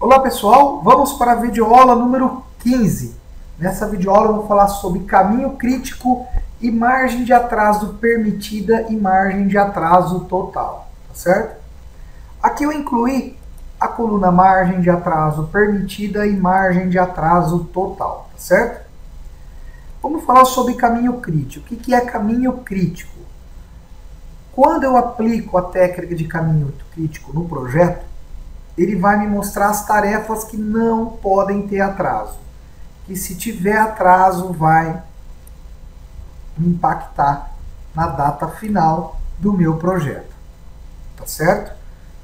Olá pessoal, vamos para a videoaula número 15. Nessa videoaula eu vou falar sobre caminho crítico e margem de atraso permitida e margem de atraso total, tá certo? Aqui eu incluí a coluna margem de atraso permitida e margem de atraso total, tá certo? Vamos falar sobre caminho crítico. O que é caminho crítico? Quando eu aplico a técnica de caminho crítico no projeto, ele vai me mostrar as tarefas que não podem ter atraso. Que se tiver atraso, vai impactar na data final do meu projeto. Tá certo?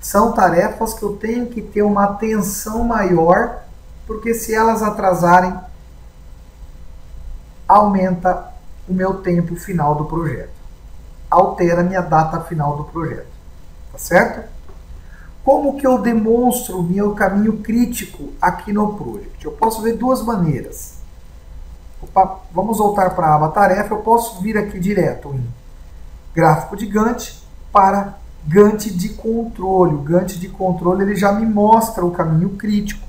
São tarefas que eu tenho que ter uma atenção maior, porque se elas atrasarem, aumenta o meu tempo final do projeto. Altera a minha data final do projeto. Tá certo? Como que eu demonstro meu caminho crítico aqui no Project? Eu posso ver duas maneiras. Opa, vamos voltar para a aba tarefa. Eu posso vir aqui direto em gráfico de Gantt para Gantt de controle. O Gantt de controle ele já me mostra o caminho crítico,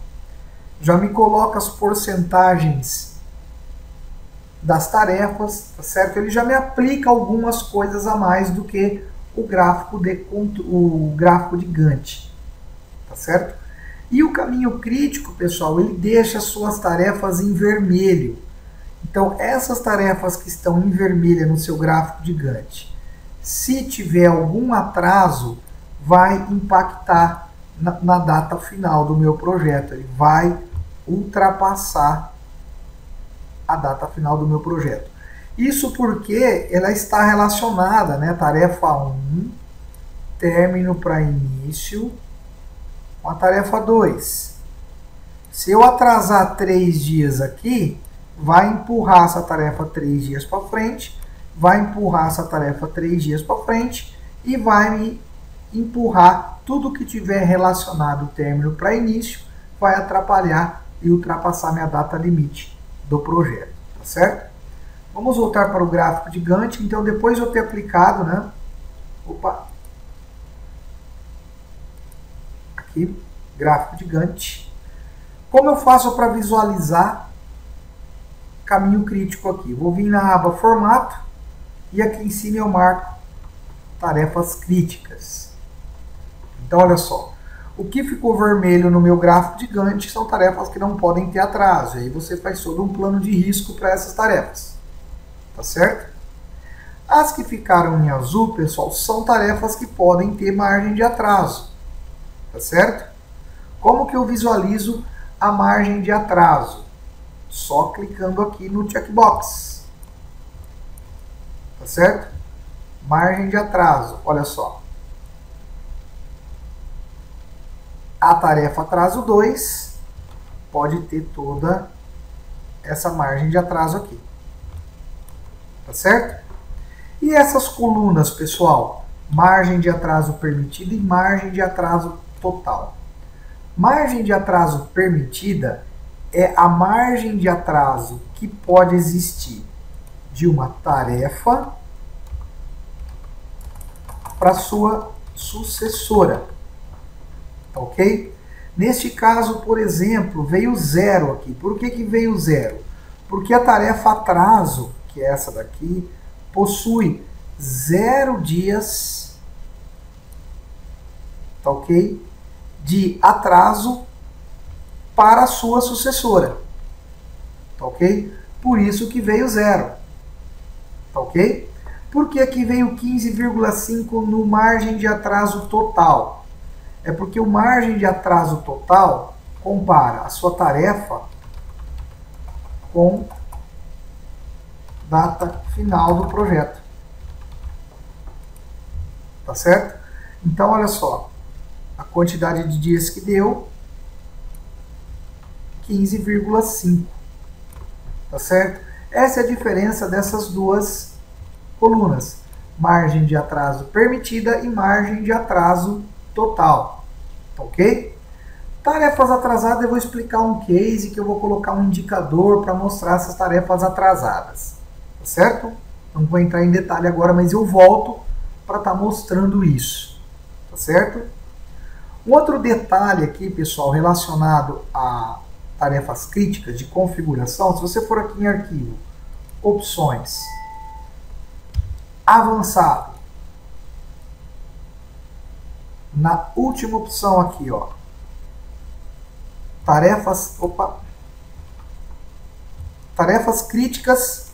já me coloca as porcentagens das tarefas, tá certo? Ele já me aplica algumas coisas a mais do que o gráfico de, o gráfico de Gantt tá certo? E o caminho crítico, pessoal, ele deixa suas tarefas em vermelho. Então, essas tarefas que estão em vermelho no seu gráfico de Gantt, se tiver algum atraso, vai impactar na, na data final do meu projeto. Ele vai ultrapassar a data final do meu projeto. Isso porque ela está relacionada, né? Tarefa 1, término para início, com a tarefa 2. Se eu atrasar 3 dias aqui, vai empurrar essa tarefa 3 dias para frente, vai empurrar essa tarefa 3 dias para frente e vai me empurrar tudo que tiver relacionado término para início, vai atrapalhar e ultrapassar minha data limite do projeto, tá certo? Vamos voltar para o gráfico de Gantt, então depois de eu ter aplicado, né? Opa, aqui, gráfico de Gantt. Como eu faço para visualizar caminho crítico aqui? Vou vir na aba Formato e aqui em cima eu marco tarefas críticas. Então, olha só. O que ficou vermelho no meu gráfico de Gantt são tarefas que não podem ter atraso. E aí você faz todo um plano de risco para essas tarefas. Tá certo? As que ficaram em azul, pessoal, são tarefas que podem ter margem de atraso tá certo? Como que eu visualizo a margem de atraso? Só clicando aqui no checkbox. Tá certo? Margem de atraso, olha só. A tarefa atraso 2 pode ter toda essa margem de atraso aqui. Tá certo? E essas colunas, pessoal? Margem de atraso permitida e margem de atraso total. Margem de atraso permitida é a margem de atraso que pode existir de uma tarefa para sua sucessora. Tá ok? Neste caso, por exemplo, veio zero aqui. Por que, que veio zero? Porque a tarefa atraso, que essa daqui, possui zero dias, tá ok? de atraso para a sua sucessora. Tá ok? Por isso que veio zero. Tá ok? Por que aqui veio 15,5 no margem de atraso total? É porque o margem de atraso total compara a sua tarefa com data final do projeto. Tá certo? Então, olha só a quantidade de dias que deu, 15,5. Tá certo? Essa é a diferença dessas duas colunas. Margem de atraso permitida e margem de atraso total. Tá ok? Tarefas atrasadas, eu vou explicar um case que eu vou colocar um indicador para mostrar essas tarefas atrasadas. Certo? Não vou entrar em detalhe agora, mas eu volto para estar tá mostrando isso. Tá certo? Um outro detalhe aqui, pessoal, relacionado a tarefas críticas de configuração, se você for aqui em arquivo, opções, avançado, na última opção aqui, ó, tarefas, opa, tarefas críticas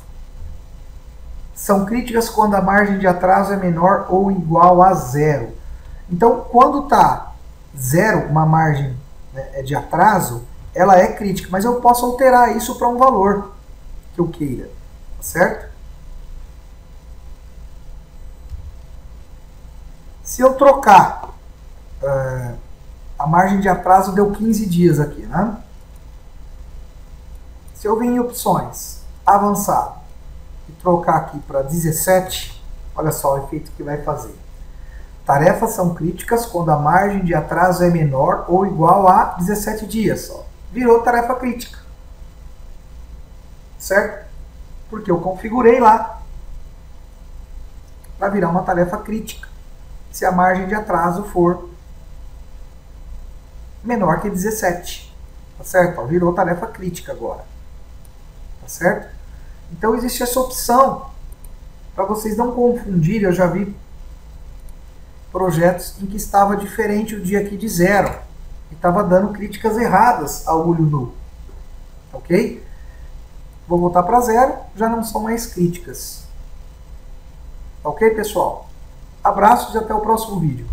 são críticas quando a margem de atraso é menor ou igual a zero. Então, quando está zero, uma margem né, é de atraso, ela é crítica, mas eu posso alterar isso para um valor que eu queira, tá certo? Se eu trocar uh, a margem de atraso deu 15 dias aqui, né? Se eu vir em opções, avançar e trocar aqui para 17, olha só o efeito que vai fazer. Tarefas são críticas quando a margem de atraso é menor ou igual a 17 dias. Ó. Virou tarefa crítica. Certo? Porque eu configurei lá para virar uma tarefa crítica se a margem de atraso for menor que 17. Tá certo? Virou tarefa crítica agora. Tá certo? Então existe essa opção para vocês não confundirem. Eu já vi projetos em que estava diferente o dia aqui de zero e estava dando críticas erradas ao olho nu. Ok? Vou voltar para zero, já não são mais críticas. Ok, pessoal? Abraços e até o próximo vídeo.